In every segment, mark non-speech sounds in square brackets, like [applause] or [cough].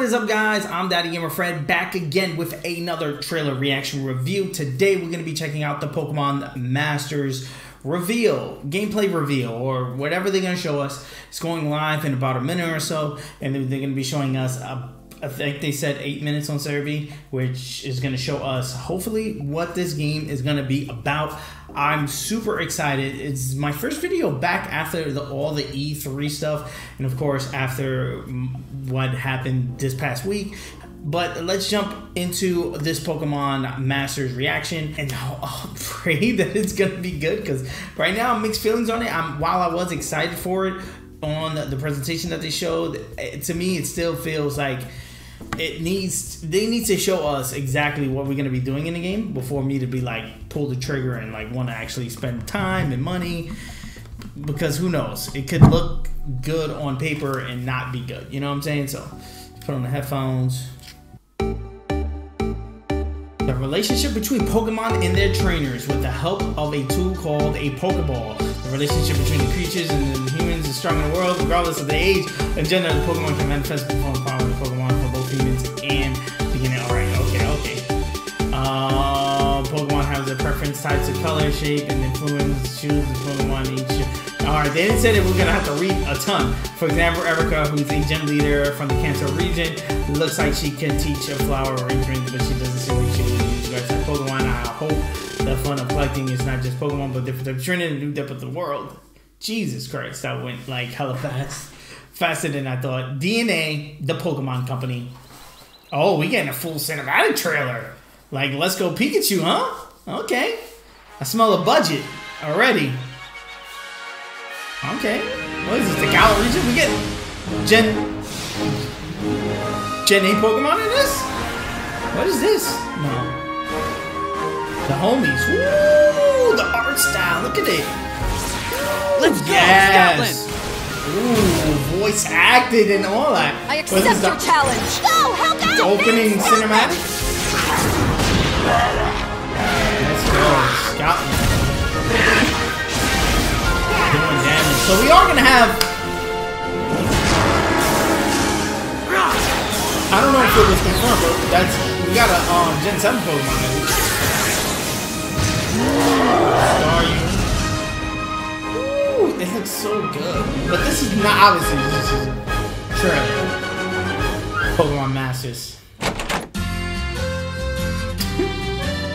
What is up, guys? I'm Daddy Gamer Fred back again with another trailer reaction review. Today, we're going to be checking out the Pokemon Masters reveal, gameplay reveal, or whatever they're going to show us. It's going live in about a minute or so, and they're going to be showing us a I think they said eight minutes on Serebii, which is going to show us hopefully what this game is going to be about. I'm super excited. It's my first video back after the, all the E3 stuff, and of course after what happened this past week. But let's jump into this Pokemon Masters reaction, and [laughs] I'll, pray that it's gonna be good because right now I'm mixed feelings on it. I'm while I was excited for it on the presentation that they showed, eh, to me it still feels like it needs they need to show us exactly what we're gonna be doing in the game before me to be like pull the trigger and like want to actually spend time and money. Because who knows? It could look good on paper and not be good. You know what i'm saying? So put on the headphones. The relationship between Pokemon and their trainers with the help of a tool called a Pokeball. The relationship between the creatures and the humans is strong in the world, regardless of the age and gender. The Pokemon can manifest of the Pokemon for both humans and beginning. Alright, okay, okay. Uh, Pokemon has a preference tied to color, shape, and influence. Choose the Pokemon each. Alright, they didn't say that we're gonna have to read a ton. For example, Erika, who's a gym leader from the Kanto region, looks like she can teach a flower arrangement, but she doesn't seem like she Pokemon. I hope the fun of collecting is not just Pokemon, but different types of training and new depth of the world. Jesus Christ, that went like hella fast. Faster than I thought. DeNA, the Pokemon company. Oh, we getting a full cinematic trailer. Like, let's go Pikachu, huh? Okay. I smell a budget already. Okay. What is this? The Galar region? We get Gen Gen 8 Pokemon in this? What is this? No. The homies. Woo! The art style. Look at it. Let's go, yes. Ooh, voice acted and all that. I accept your the, challenge. Go, help out. Opening help cinematic. Let's go, Scotland. Doing damage. So we are gonna have. I don't know if it was confirmed, but that's we got a um, Gen 7 Pokemon. So good. But this is not obviously this is trailer. Pokemon Masters.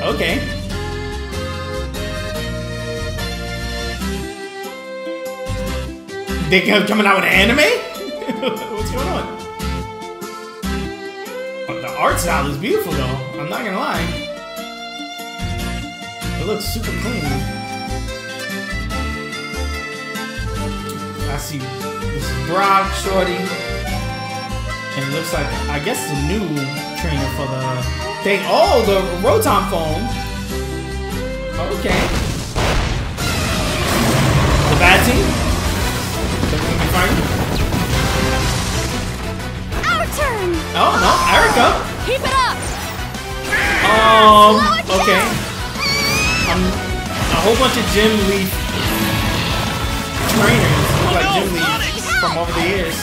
okay. They coming out with an anime? [laughs] What's going on? The art style is beautiful though. I'm not gonna lie. It looks super clean. I see this is Brock, Shorty. And it looks like, I guess the new trainer for the thing. Oh, the Rotom phone. Okay. The bad team? Our turn! Oh, no, Erika. Keep it up! Um, okay um, a whole bunch of Gym Leaf trainers, like Gym from over the years.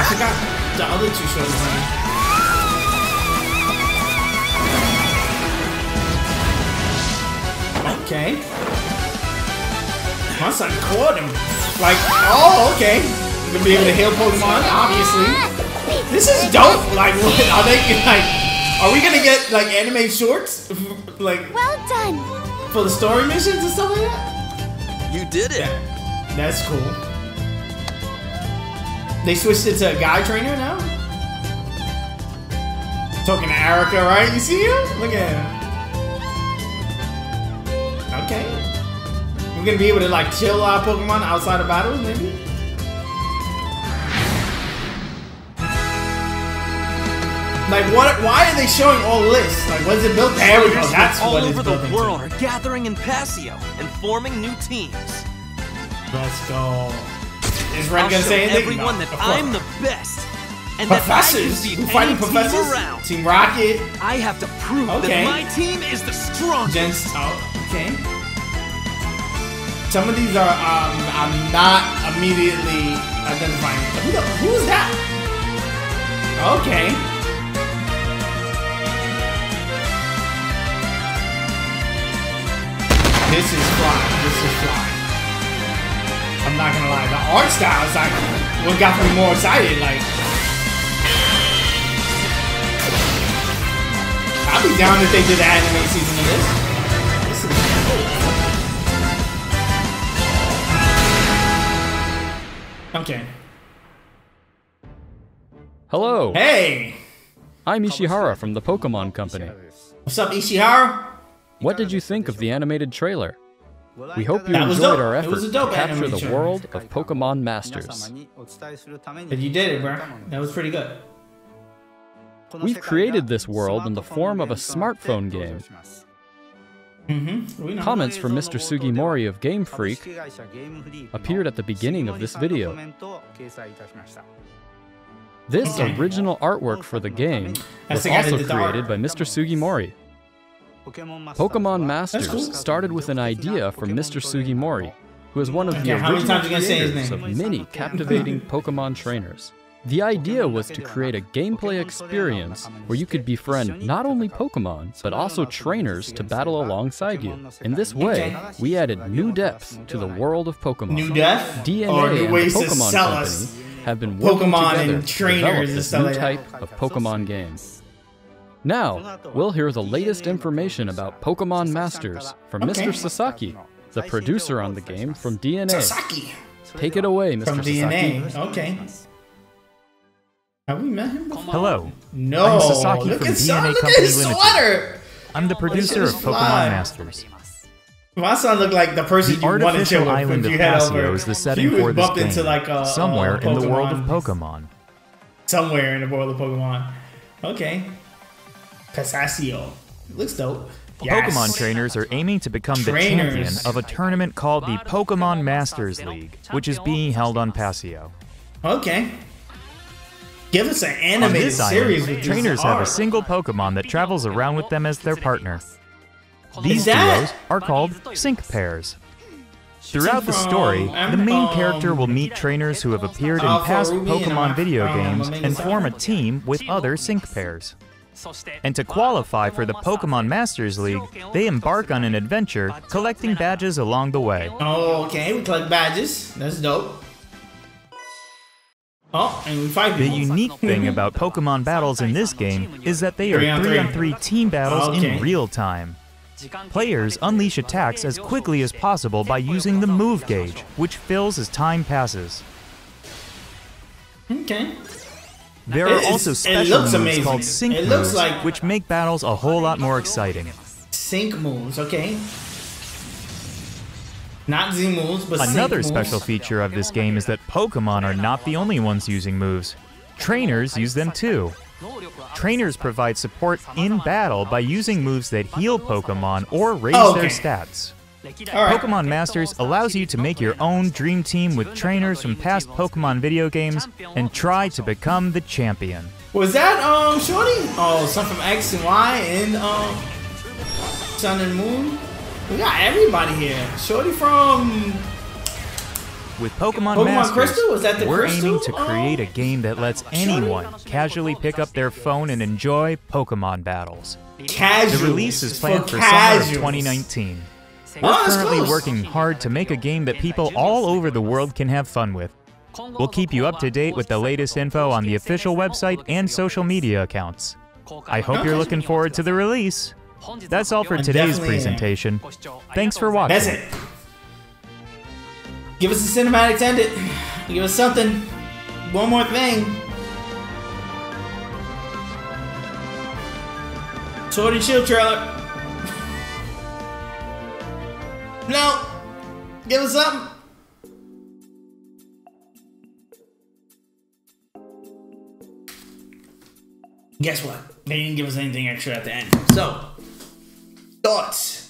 I forgot the other two shows name. Okay. My son caught him. Like, oh, okay. You can be able to heal Pokemon, obviously. This is dope. Like, [laughs] what, are they like? Are we gonna get like anime shorts? [laughs] like Well done. For the story missions and stuff like that? You did it. Yeah. That's cool. They switched it to a guy trainer now? Talking to Erika, right? You see him? Look at him. Okay. We're gonna be able to like chill our Pokemon outside of battles, maybe? Like, what? Why are they showing all this? Like, what is it built? There we go. That's all what over the world are gathering in Pasio and forming new teams. Let's go. Is Red gonna say anything? everyone no, that I'm the best. And professors? that I can beat fighting professors? Team, around. team Rocket. I have to prove okay. that my team is the strongest. Gens oh, okay. Some of these are um, I'm not immediately identifying. Who, the, who is that? Okay. This is fly. This is fly. I'm not gonna lie. The art style is like what got me more excited. Like, I'd be down if they did the anime season of this. This is cool. Okay. Hello, Hey, I'm Ishihara from the Pokemon Company. what's up, Ishihara? What did you think of the animated trailer? We hope you enjoyed our effort to capture the world of Pokemon Masters. But you did it, bro. That was pretty good. We've created this world in the form of a smartphone game. Mm-hmm. Comments from Mr. Sugimori of Game Freak appeared at the beginning of this video. This Okay. original artwork for the game was the guy that also did the art. created by Mr. Sugimori. Pokemon Masters cool. started with an idea from Mr. Sugimori, who is one of the Okay, original times you gonna say his creators of many captivating Pokemon trainers. The idea was to create a gameplay experience where you could befriend not only Pokemon, but also trainers to battle alongside you. In this way, we added new depth to the world of Pokemon. New death DeNA or new and ways the to Pokemon sell Company us have been working Pokemon together and to develop this new type of Pokemon game. Now, we'll hear the latest information about Pokemon Masters from Okay. Mr. Sasaki, the producer on the game from DeNA. Sasaki Take it away, Mr. from Sasaki. DeNA. Okay. Have we met him before? Hello, No. I'm Sasaki look from at son, DeNA look Company at his Limited. sweater. I'm the producer of Pokemon fly. Masters. My son looked like the person The you want to artificial chill island if of you head Pasio over. is the If setting you was for this bumped into game, like a, somewhere a in the world of Pokemon- Pokemon. Somewhere in the world of Pokemon. Okay. Casasio. Looks dope. Yes. Pokemon trainers are aiming to become the champion of a tournament called the Pokemon Masters League, which is being held on Pasio. Okay. Give us an animated series island, with trainers have a single Pokemon that travels around with them as their partner. These duos are called sync pairs. Throughout the story, the main character will meet trainers who have appeared in past Pokemon video games and form a team with other sync pairs. And to qualify for the Pokemon Masters League, they embark on an adventure collecting badges along the way. Oh, okay. We collect badges. That's dope. Oh, and we fight people. The unique [laughs] thing about Pokemon battles in this game is that they are Three on 3 on three. 3 team battles Okay. in real time. Players unleash attacks as quickly as possible by using the move gauge, which fills as time passes. Okay. There It are is- also special moves amazing. called sync moves, like- which make battles a whole lot more exciting. Sync moves. Okay. Not Z moves, but sync Another moves. special feature of this game is that Pokemon are not the only ones using moves. Trainers use them too. Trainers provide support in battle by using moves that heal Pokemon or raise Okay. their stats. All right. Pokemon Masters allows you to make your own dream team with trainers from past Pokemon video games and try to become the champion. Was that um Shorty? Oh, some from X and Y and um Sun and Moon. We got everybody here. Shorty from With Pokemon, Pokemon Masters, Crystal? Was that the we're Crystal? aiming to create a game that lets anyone casually pick up their phone and enjoy Pokemon battles. Casual. The release is planned for, summer of 2019. We're that's currently close. working hard to make a game that people all over the world can have fun with. We'll keep you up to date with the latest info on the official website and social media accounts. I hope you're looking forward to the release. That's all for today's presentation. Thanks for watching. That's it. Give us a cinematic to end it. Give us something. One more thing. Sword and Shield trailer. No. Give us something. Guess what? They didn't give us anything extra at the end. So, thoughts.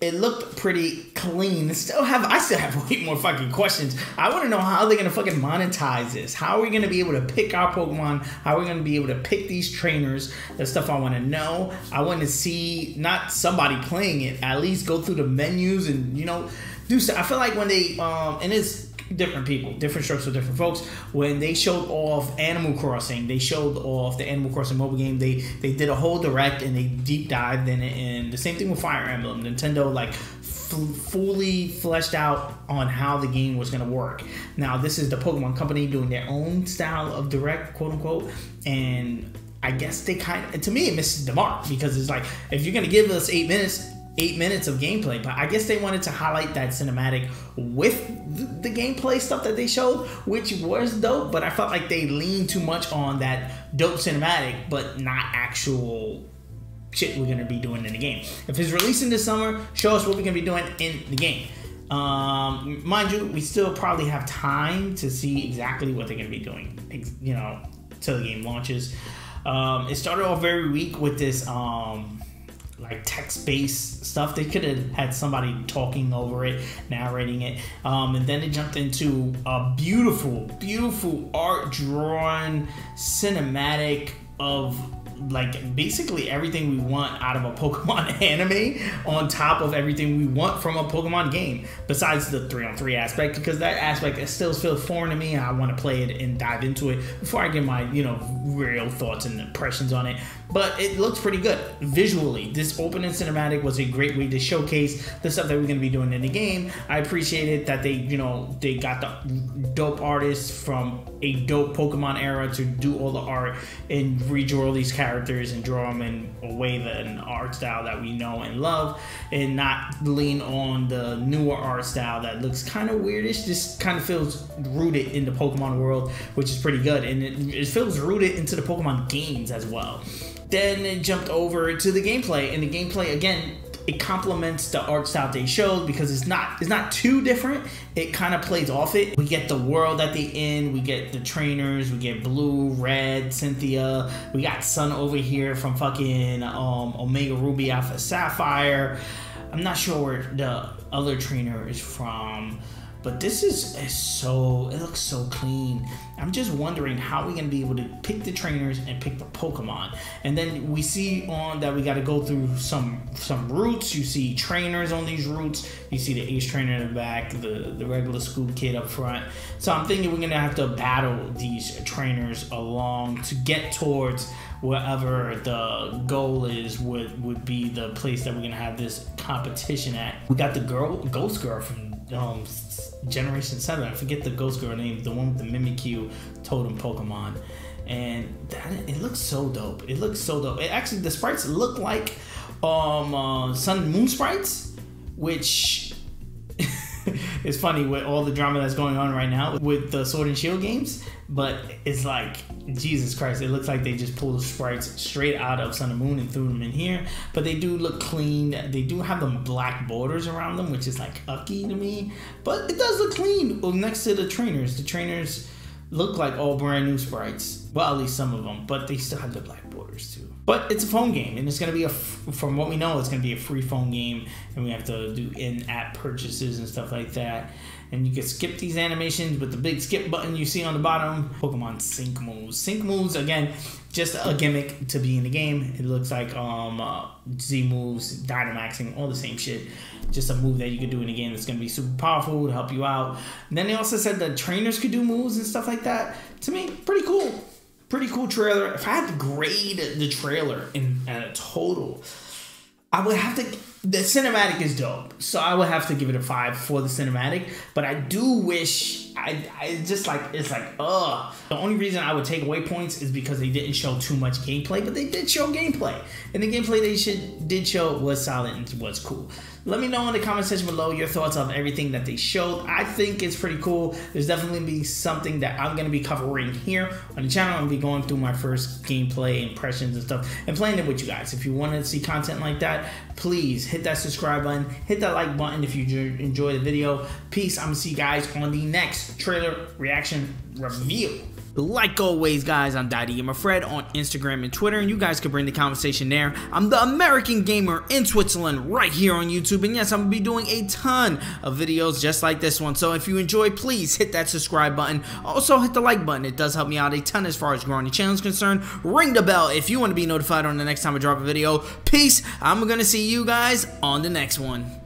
It looked pretty clean. Still have I still have [laughs] way more fucking questions. I want to know how they're gonna fucking monetize this. How are we gonna be able to pick our Pokemon? How are we gonna be able to pick these trainers? That's stuff I want to know. I want to see not somebody playing it. At least go through the menus and you know do stuff. I feel like when they um and it's different people, different strokes for different folks. When they showed off Animal Crossing, they showed off the Animal Crossing mobile game. They they did a whole direct and they deep dived in it. And the same thing with Fire Emblem. Nintendo like fully fleshed out on how the game was going to work. Now this is the Pokemon Company doing their own style of direct, quote unquote, and I guess they kind of to me it misses the mark because it's like if you're going to give us eight minutes eight minutes of gameplay, but I guess they wanted to highlight that cinematic with the, the, gameplay stuff that they showed, which was dope. But I felt like they leaned too much on that dope cinematic, but not actual shit we're gonna be doing in the game. If it's releasing this summer, show us what we're gonna be doing in the game. Um, mind you, we still probably have time to see exactly what they're gonna be doing. You know, till the game launches. Um, it started off very weak with this. Um, like text-based stuff. They could have had somebody talking over it, narrating it, um, and then they jumped into a beautiful, beautiful art drawn cinematic of like basically everything we want out of a [laughs] Pokemon anime on top of everything we want from a Pokemon game, besides the three on three aspect, because that aspect it still feels foreign to me. I want to play it and dive into it before I give my you know real thoughts and impressions on it. But it looks pretty good visually. This opening cinematic was a great way to showcase the stuff that we're going to be doing in the game. I appreciated that they you know they got the dope artists from a dope Pokemon era to do all the art and redraw these characters and draw them in a way that an art style that we know and love, and not lean on the newer art style that looks kind of weirdish. Just kind of feels rooted in the Pokemon world, which is pretty good, and it, it feels rooted into the Pokemon games as well. Then it jumped over to the gameplay, and the gameplay again it complements the art style they showed because it's not it's not too different. It kind of plays off it. We get the world at the end. We get the trainers. We get Blue, Red, Cynthia. We got Sun over here from fucking um, Omega Ruby Alpha Sapphire. I'm not sure where the other trainer is from. But this is, is so, it looks so clean. I'm just wondering how we're gonna be able to pick the trainers and pick the Pokemon. And then we see on that we gotta go through some some routes. You see trainers on these routes. You see the ace trainer in the back, the, the regular school kid up front. So I'm thinking we're gonna have to battle these trainers along to get towards wherever the goal is would would be the place that we're gonna have this competition at. We got the girl Ghost Girl from um, Generation 7. I forget the Ghost Girl name, the one with the Mimikyu totem Pokemon. And that it looks so dope. It looks so dope. It actually the sprites look like um uh, Sun Moon sprites, which it's funny with all the drama that's going on right now with the Sword and Shield games, but it's like Jesus Christ, it looks like they just pulled the sprites straight out of Sun and Moon and threw them in here. But they do look clean. They do have them black borders around them, which is like ucky to me. But it does look clean well, next to the trainers. The trainers look like all brand new sprites. Well, at least some of them, but they still have the black borders too. But it's a phone game, and it's gonna be a, from what we know, it's gonna be a free phone game, and we have to do in-app purchases and stuff like that. And you can skip these animations with the big skip button you see on the bottom. Pokemon Sync moves. Sync moves again, just a gimmick to be in the game. It looks like um uh, Z moves, Dynamaxing, all the same shit. Just a move that you could do in the game that's gonna be super powerful to help you out. And then they also said that trainers could do moves and stuff like that. To me, pretty cool pretty cool trailer. If I had to grade the trailer in a total, I would have to. The cinematic is dope, so I would have to give it a five for the cinematic. But I do wish I, I just like it's like ugh. The only reason I would take away points is because they didn't show too much gameplay, but they did show gameplay, and the gameplay they should did show was solid and was cool. Let me know in the comment section below your thoughts of everything that they showed. I think it's pretty cool. There's definitely be something that I'm to be covering here on the channel. I'm to be going through my first gameplay impressions and stuff and playing it with you guys. If you want to see content like that, please hit that subscribe button, hit that like button if you enjoy the video. Peace. I'm to see you guys on the next trailer reaction reveal. Like always, guys, I'm Daddy Gamer Fred on Instagram and Twitter, and you guys can bring the conversation there. I'm the American Gamer in Switzerland right here on YouTube, and yes, I'm to be doing a ton of videos just like this one. So if you enjoy, please hit that subscribe button. Also, hit the like button. It does help me out a ton as far as growing the channel is concerned. Ring the bell if you want to be notified on the next time I drop a video. Peace. I'm to see you guys on the next one.